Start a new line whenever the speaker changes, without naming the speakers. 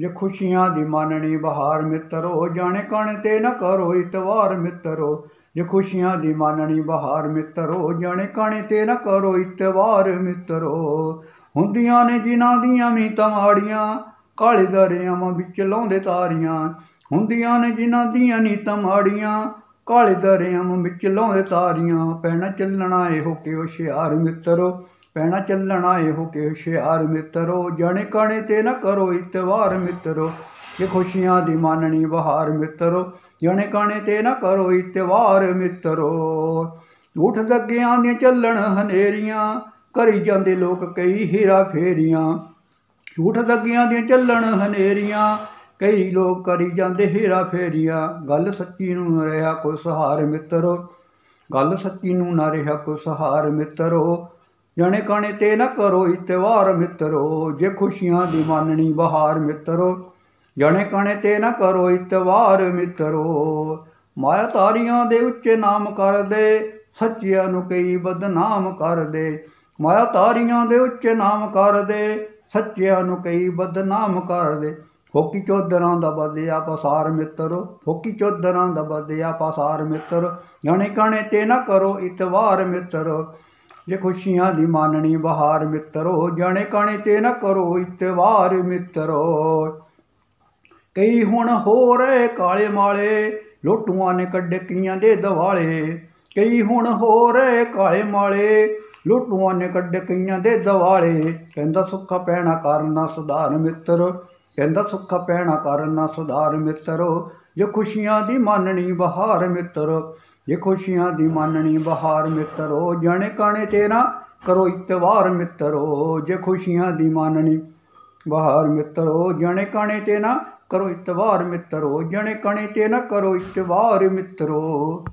ਜੇ ਖੁਸ਼ੀਆਂ ਦੀ ਮਾਨਣੀ ਬਹਾਰ ਮਿੱਤਰੋ, ਜਾਣੇ ਕਣ ਤੇ ਨਾ ਕਰੋ ਇਤਵਾਰ ਮਿੱਤਰੋ। ਜੇ ਖੁਸ਼ੀਆਂ ਦੀ ਮਾਨਣੀ ਬਹਾਰ ਮਿੱਤਰੋ, ਜਾਣੇ ਕਣ ਤੇ ਨਾ ਕਰੋ ਇਤਵਾਰ ਮਿੱਤਰੋ। ਹੁੰਦੀਆਂ ਨੇ ਜਿਨ੍ਹਾਂ ਦੀਆਂ ਵੀ ਤਮਾੜੀਆਂ ਕਾਲੇ ਦਰਿਆਵਾਂ ਵਿੱਚ ਲਾਉਂਦੇ ਤਾਰੀਆਂ। ਹੁੰਦੀਆਂ ਨੇ ਜਿਨ੍ਹਾਂ ਦੀਆਂ ਨੀ ਤਮਾੜੀਆਂ ਕਾਲੇ ਦਰਿਆਵਾਂ ਵਿੱਚ ਲਾਉਂਦੇ ਤਾਰੀਆਂ। ਪੈਣਾ ਚੱਲਣਾ ਇਹੋ ਕਿ ਹੁਸ਼ਿਆਰ ਮਿੱਤਰੋ। ਪੈਣਾ ਚੱਲਣਾ ਇਹੋ ਕਿ ਹੁਸ਼ਿਆਰ ਮਿੱਤਰੋ, ਜਾਣੇ ਕਾਣੇ ਤੇ ਨਾ ਕਰੋ ਇਤਵਾਰ ਮਿੱਤਰੋ, ਜੇ ਖੁਸ਼ੀਆਂ ਦੀ ਮਾਨਣੀ ਬਹਾਰ ਮਿੱਤਰੋ, ਜਾਣੇ ਕਾਣੇ ਤੇ ਨਾ ਕਰੋ ਇਤਵਾਰ ਮਿੱਤਰੋ। ਝੂਠ ਦੱਗਿਆਂ ਦੀਆਂ ਚੱਲਣ ਹਨੇਰੀਆਂ, ਕਰੀ ਜਾਂਦੇ ਲੋਕ ਕਈ ਹੀਰਾ ਫੇਰੀਆਂ। ਝੂਠ ਦੱਗਿਆਂ ਦੀਆਂ ਚੱਲਣ ਹਨੇਰੀਆਂ, ਕਈ ਲੋਕ ਕਰੀ ਜਾਂਦੇ ਹੀਰਾ ਫੇਰੀਆਂ। ਗੱਲ ਸੱਚੀ ਨੂੰ ਨਾ ਰਿਹਾ ਕੋਈ ਸਹਾਰ ਮਿੱਤਰੋ, ਗੱਲ ਸੱਚੀ ਨੂੰ ਨਾ ਰਿਹਾ ਕੋਈ ਸਹਾਰ ਮਿੱਤਰੋ। ਜਾਣੇ ਕਾਣੇ ਤੇ ਨਾ ਕਰੋ ਇਤਵਾਰ ਮਿੱਤਰੋ, ਜੇ ਖੁਸ਼ੀਆਂ ਦੀ ਮਾਨਣੀ ਬਹਾਰ ਮਿੱਤਰੋ, ਜਣੇ ਕਾਣੇ ਤੇ ਨਾ ਕਰੋ ਇਤਵਾਰ ਮਿੱਤਰੋ, ਮਾਇਆ ਤਾਰੀਆਂ ਦੇ ਉੱਚੇ ਨਾਮ ਕਰਦੇ, ਸੱਚਿਆਂ ਨੂੰ ਕਈ ਬਦਨਾਮ ਕਰਦੇ, ਮਾਇਆ ਤਾਰੀਆਂ ਦੇ ਉੱਚੇ ਨਾਮ ਕਰਦੇ, ਸੱਚਿਆਂ ਨੂੰ ਕਈ ਬਦਨਾਮ ਕਰਦੇ। ਫੋਕੀ ਚੋਦਰਾਂ ਦਾ ਬਦਿਆ ਪਸਾਰ ਮਿੱਤਰੋ, ਫੋਕੀ ਚੋਦਰਾਂ ਦਾ ਬਦਿਆ ਪਸਾਰ ਮਿੱਤਰ, ਜਾਣੇ ਕਾਣੇ ਤੇ ਨਾ ਕਰੋ ਇਤਵਾਰ ਮਿੱਤਰੋ ਜੇ ਖੁਸ਼ੀਆਂ ਦੀ ਮਾਨਣੀ ਬਹਾਰ ਮਿੱਤਰੋ, ਜਾਣੇ ਕਾਣੇ ਤੇ ਨਾ ਕਰੋ ਇਤਵਾਰ ਮਿੱਤਰੋ। ਕਈ ਹੁਣ ਹੋ ਰਹੇ ਕਾਲੇ ਮਾਲੇ, ਲੋਟੂਆਂ ਨੇ ਕੱਢੇ ਕਈਆਂ ਦੇ ਦਿਵਾਲੇ। ਕਈ ਹੁਣ ਹੋ ਰਹੇ ਕਾਲੇ ਮਾਲੇ, ਲੋਟੂਆਂ ਨੇ ਕੱਢੇ ਕਈਆਂ ਦੇ ਦਿਵਾਲੇ। ਕਹਿੰਦਾ ਸੁੱਖਾ ਪੈਣਾ ਕਰਨਾ ਸੁਧਾਰ ਮਿੱਤਰ। ਕਹਿੰਦਾ, ਸੁੱਖਾ ਪੈਣਾ ਨਾ ਸੁਧਾਰ ਮਿੱਤਰੋ, ਜੇ ਖੁਸ਼ੀਆਂ ਦੀ ਮਾਨਣੀ ਬਹਾਰ ਮਿੱਤਰ, ਜੇ ਖੁਸ਼ੀਆਂ ਦੀ ਮਾਨਣੀ ਬਹਾਰ ਮਿੱਤਰੋ, ਜਾਣੇ ਕਾਣੇ ਤੇ ਨਾ ਕਰੋ ਇਤਵਾਰ ਮਿੱਤਰੋ, ਜੇ ਖੁਸ਼ੀਆਂ ਦੀ ਮਾਨਣੀ ਬਹਾਰ ਮਿੱਤਰੋ, ਜਣੇ ਕਾਣੇ ਤੇ ਨਾ ਕਰੋ ਇਤਵਾਰ ਮਿੱਤਰੋ, ਜਣੇ ਕਣੇ ਤੇ ਨਾ ਕਰੋ ਇਤਵਾਰ ਮਿੱਤਰੋ।